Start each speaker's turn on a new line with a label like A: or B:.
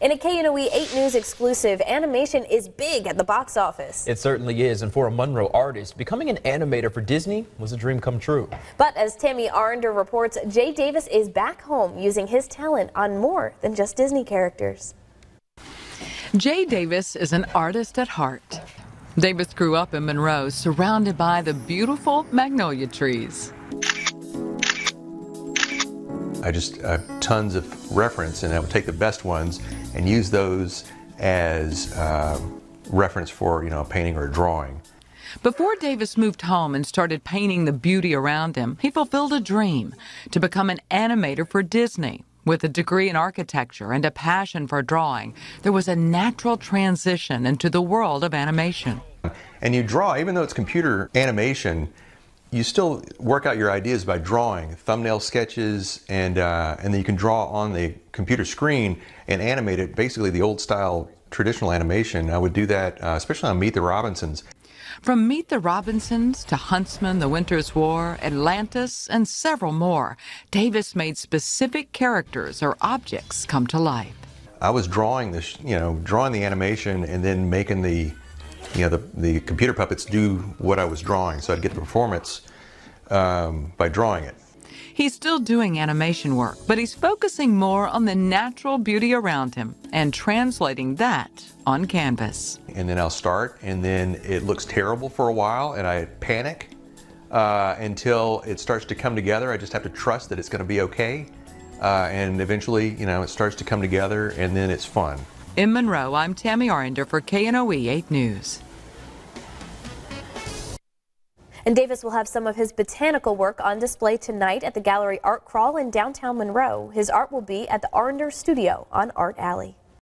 A: In a KNOE 8 News exclusive, animation is big at the box office.
B: It certainly is, and for a Monroe artist, becoming an animator for Disney was a dream come true.
A: But as Tammy Arender reports, Jay Davis is back home using his talent on more than just Disney characters.
C: Jay Davis is an artist at heart. Davis grew up in Monroe, surrounded by the beautiful magnolia trees.
D: I just have tons of reference, and I would take the best ones and use those as uh, reference for you know a painting or a drawing.
C: Before Davis moved home and started painting the beauty around him, he fulfilled a dream to become an animator for Disney. With a degree in architecture and a passion for drawing, there was a natural transition into the world of animation.
D: And you draw, even though it's computer animation, you still work out your ideas by drawing thumbnail sketches and uh, and then you can draw on the computer screen and animate it basically the old style traditional animation i would do that uh, especially on meet the robinsons
C: from Meet the Robinsons to Huntsman, The Winter's War, Atlantis, and several more, Davis made specific characters or objects come to life.
D: I was drawing this, you know, drawing the animation and then making the you know, the, the computer puppets do what I was drawing, so I'd get the performance um, by drawing it.
C: He's still doing animation work, but he's focusing more on the natural beauty around him and translating that on canvas.
D: And then I'll start, and then it looks terrible for a while, and I panic uh, until it starts to come together. I just have to trust that it's going to be okay. Uh, and eventually, you know, it starts to come together, and then it's fun.
C: In Monroe, I'm Tammy Arender for KNOE 8 News.
A: And Davis will have some of his botanical work on display tonight at the Gallery Art Crawl in downtown Monroe. His art will be at the Arender Studio on Art Alley.